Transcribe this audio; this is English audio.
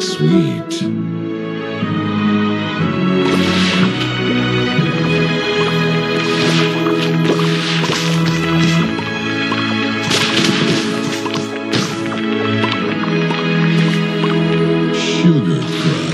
sweet. Sugar Crush.